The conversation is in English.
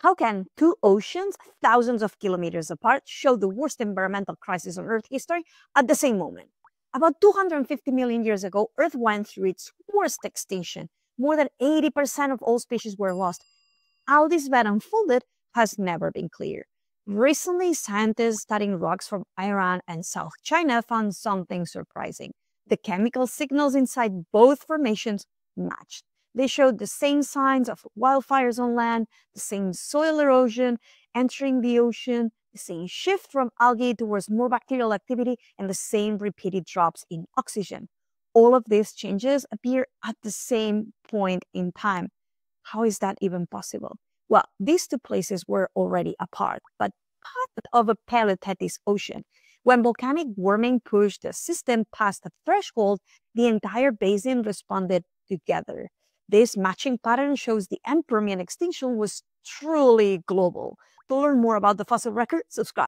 How can two oceans, thousands of kilometers apart, show the worst environmental crisis on Earth history at the same moment? About 250 million years ago, Earth went through its worst extinction. More than 80% of all species were lost. How this event unfolded has never been clear. Recently, scientists studying rocks from Iran and South China found something surprising. The chemical signals inside both formations matched. They showed the same signs of wildfires on land, the same soil erosion entering the ocean, the same shift from algae towards more bacterial activity, and the same repeated drops in oxygen. All of these changes appear at the same point in time. How is that even possible? Well, these two places were already apart, but part of a Paleotethys ocean. When volcanic warming pushed the system past a threshold, the entire basin responded together. This matching pattern shows the end Permian extinction was truly global. To learn more about the fossil record, subscribe.